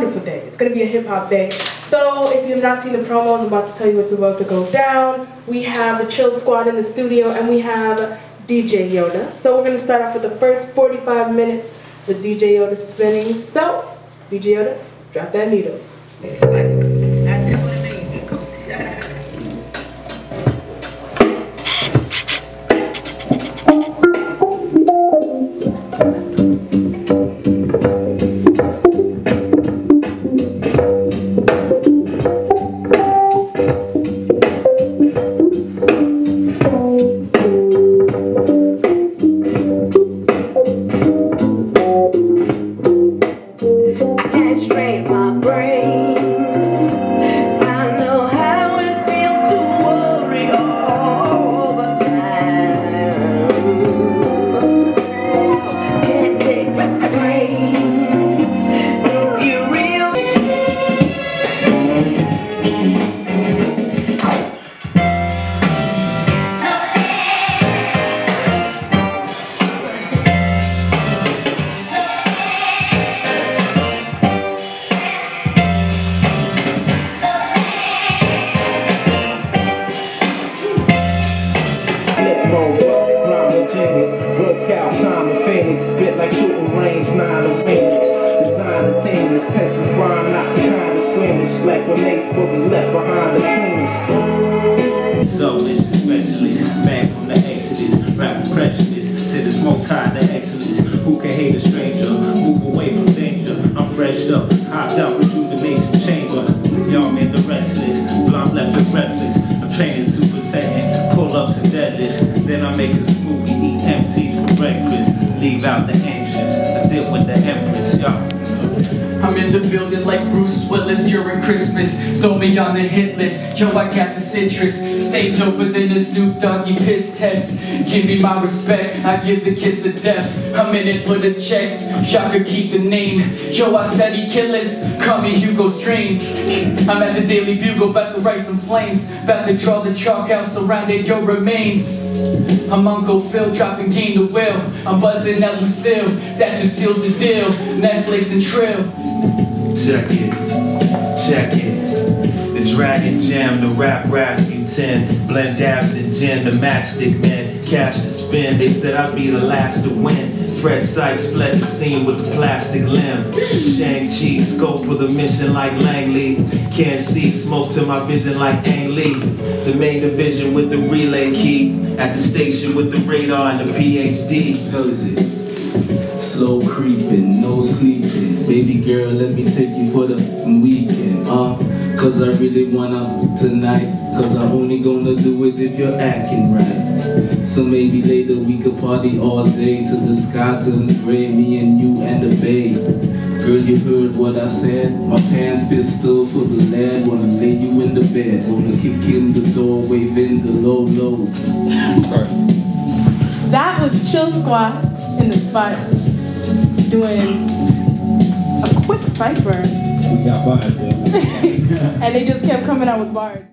It's gonna be a hip hop day. So if you've not seen the promos, I'm about to tell you what's about to go down. We have the Chill Squad in the studio and we have DJ Yoda. So we're gonna start off with the first 45 minutes with DJ Yoda spinning. So, DJ Yoda, drop that needle. Strain my brain. Texas rhyme, not the of squeamish, like when Ace Boogie left behind the queens. So, mission specialist, man from the Exodus, rap impressionist, to this multi the excellence. Who can hate a stranger? Move away from danger. I'm freshed up, hopped out, rejuvenation chamber. Y'all in the restless, blonde left with breathless. I'm training super saiyan, pull ups and deadlifts. Then I make a smoothie, eat MCs for breakfast. Leave out the entrance, I dip with the empress, y'all. I'm in the building like Bruce Willis during Christmas. Throw me on the hit list. Yo, I got the citrus. Stay doper than the Snoop Doggy piss test. Give me my respect. I give the kiss of death. I'm in it for the checks. Y'all could keep the name. Yo, I study killers. Call me Hugo Strange. I'm at the Daily Bugle, about to write some flames. About to draw the chalk out surrounding your remains. I'm Uncle Phil dropping game to will. I'm buzzing at Lucille. That just seals the deal. Netflix and Trill. Check it, check it. The Dragon Jam, the Rap Rasputin, blend dabs and gin, the matchstick men, cash to spend. They said I'd be the last to win. Fred Sykes fled the scene with the plastic limb. Shang-Chi, scope for the mission like Langley. Can't see smoke to my vision like Ang Lee. The main division with the relay key. At the station with the radar and the PhD. hell is it? Slow creeping, no sleeping. Baby girl, let me take you for the weekend. Uh, cause I really wanna tonight. Cause I'm only gonna do it if you're acting right. So maybe later we could party all day till the sky turns gray. Me and you and the babe. Girl, you heard what I said. My pants pistol for the land. Wanna lay you in the bed. Wanna kick in the door, waving the low low. That was Chill Squad in the spot doing cipher. We got bars, yo. and they just kept coming out with bars.